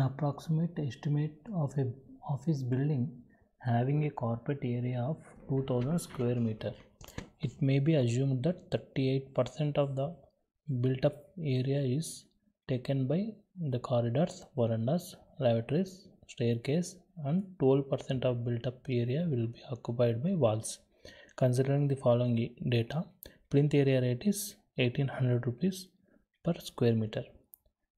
approximate estimate of a office building having a carpet area of 2000 square meter. It may be assumed that 38% of the built up area is taken by the corridors verandas lavatories staircase and 12% of built up area will be occupied by walls. Considering the following data plinth area rate is 1800 rupees per square meter.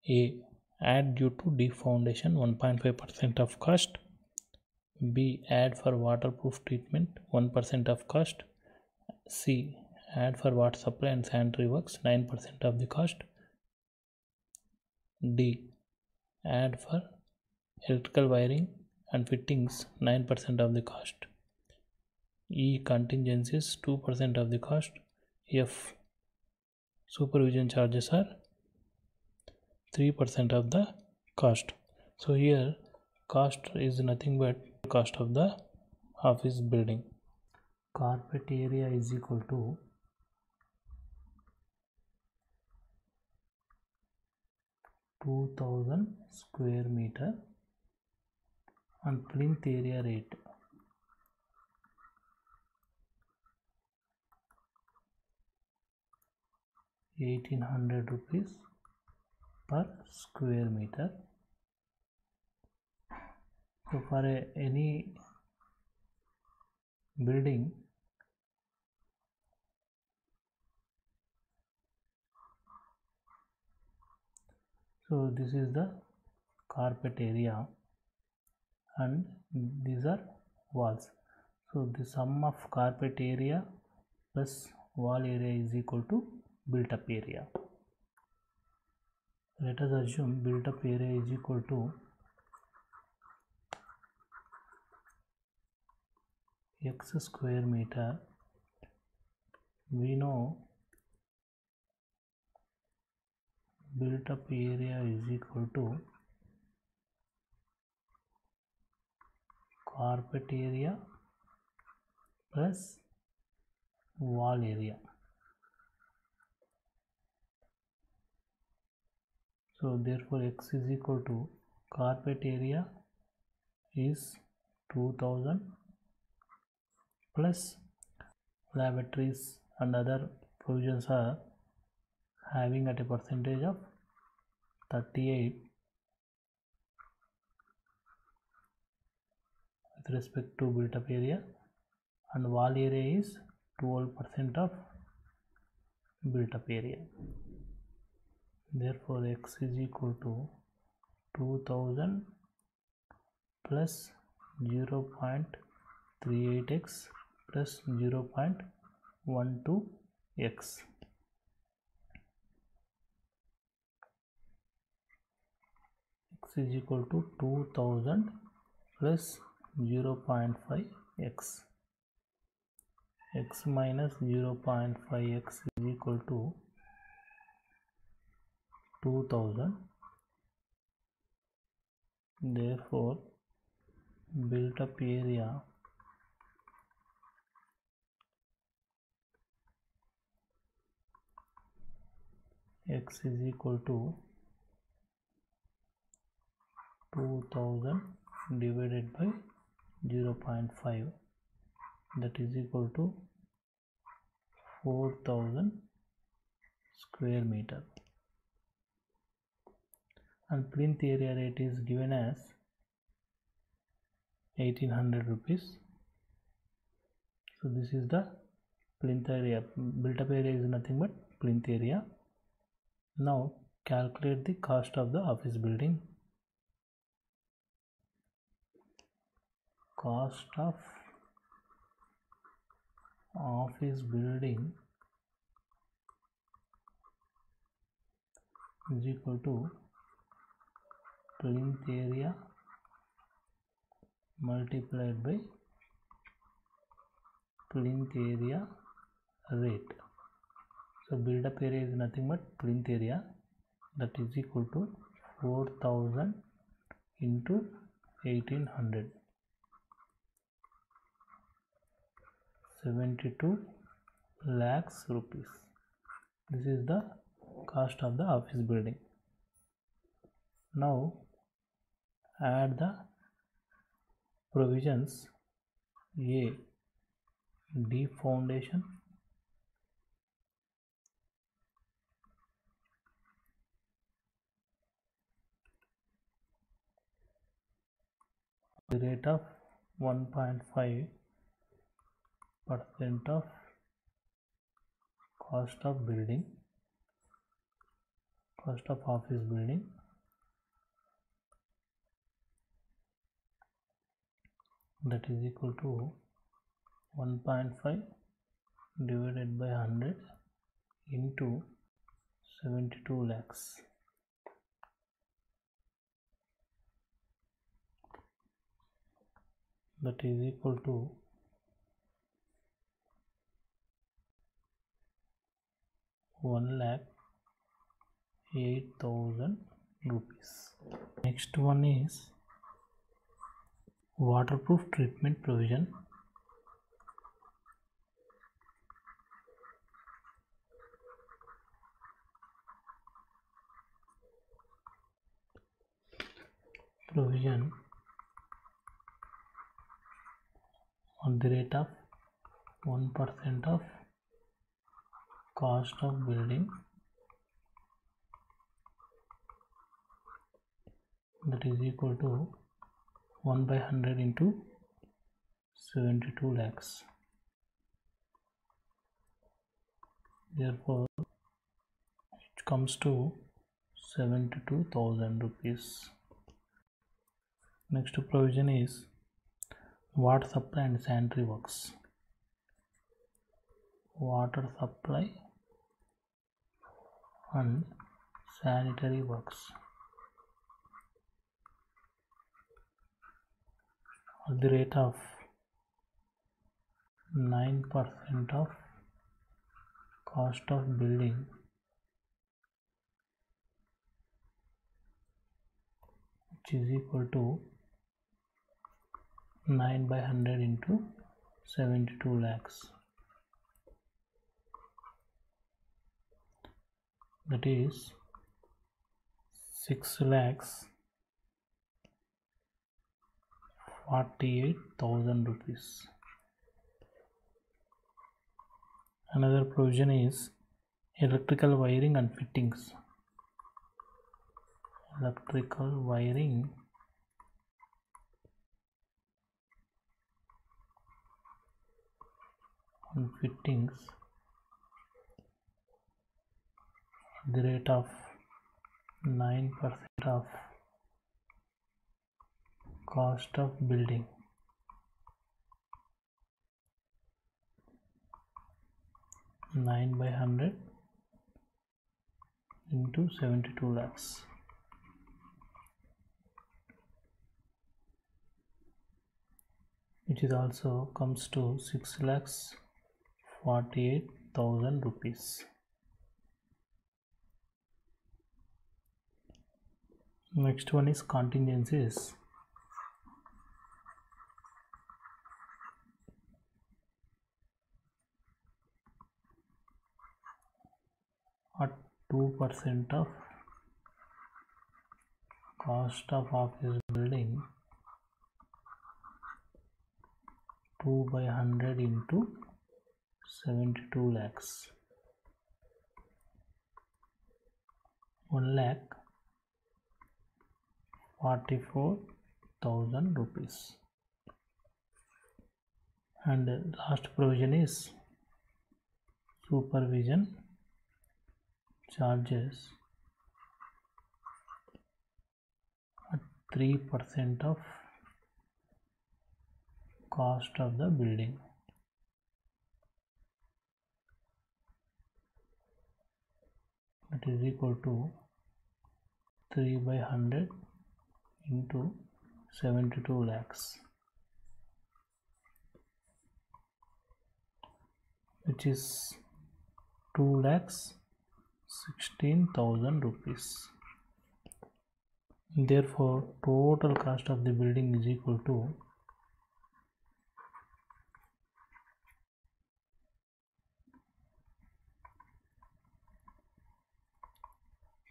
A add due to deep foundation 1.5% of cost. B add for waterproof treatment 1% of cost. C add for water supply and sanitary works 9% of the cost. D add for electrical wiring and fittings 9% of the cost. E contingencies 2% of the cost. F supervision charges are 3% of the cost. So here cost is nothing but cost of the office building. Carpet area is equal to two thousand square meter and plinth area rate. Eighteen hundred rupees per square meter. So for a, any building so this is the carpet area and these are walls. So the sum of carpet area plus wall area is equal to built up area let us assume built up area is equal to x square meter we know built up area is equal to carpet area plus wall area so therefore x is equal to carpet area is 2000 plus lavatories and other provisions are having at a percentage of 38 with respect to built up area and wall area is 12 percent of built up area therefore x is equal to 2000 plus 0.38x plus 0.12x x. Is equal to 2000 plus 0.5 x. X minus 0.5 x is equal to 2000 therefore built up area x is equal to 2000 divided by 0.5 that is equal to 4000 square meter and plinth area rate is given as 1800 rupees. So this is the plinth area. Built up area is nothing but plinth area. Now calculate the cost of the office building. Cost of office building is equal to plinth area multiplied by plinth area rate. So build up area is nothing but plinth area that is equal to 4000 into 1800 72 lakhs rupees. This is the cost of the office building. Now add the provisions. A. D foundation the rate of 1.5 percent of cost of building cost of office building that is equal to 1.5 divided by 100 into 72 lakhs. That is equal to 1 lakh 8000 rupees. Next one is waterproof treatment provision. Provision on the rate of 1% of cost of building. That is equal to 1 by 100 into 72 lakhs. Therefore it comes to 72000 rupees. Next provision is water supply and sanitary works. Water supply and sanitary works at the rate of 9% of cost of building. Which is equal to 9 by 100 into 72 lakhs. That is 6 lakhs 48000 rupees. Another provision is electrical wiring and fittings. Electrical wiring. And fittings. The rate of 9% of cost of building. Nine by hundred into seventy two lakhs. Which is also comes to six lakhs forty eight thousand rupees. Next one is contingencies at 2% of cost of office building 2 by 100 into 72 lakhs. 1 lakh 44000 rupees. And last provision is supervision charges at 3% of cost of the building. That is equal to 3 by 100 into 72 lakhs which is 2 lakhs 16000 rupees. Therefore total cost of the building is equal to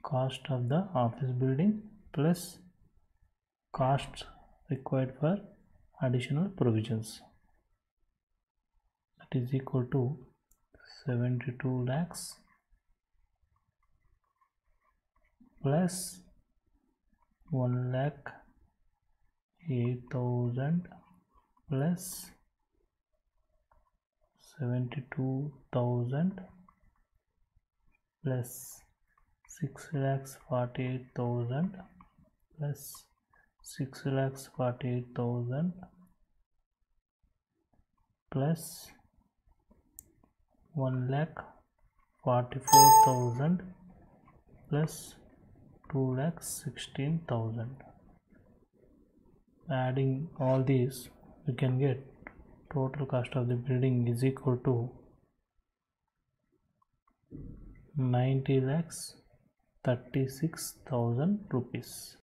cost of the office building plus costs required for additional provisions. That is equal to 72 lakhs plus 1 lakh 8000 plus 72000 plus 6 lakhs 48000 plus 6 lakhs 48000 plus 1 lakh 44000 plus 2 lakhs 16000 adding all these we can get total cost of the building is equal to 90 lakhs 36000 rupees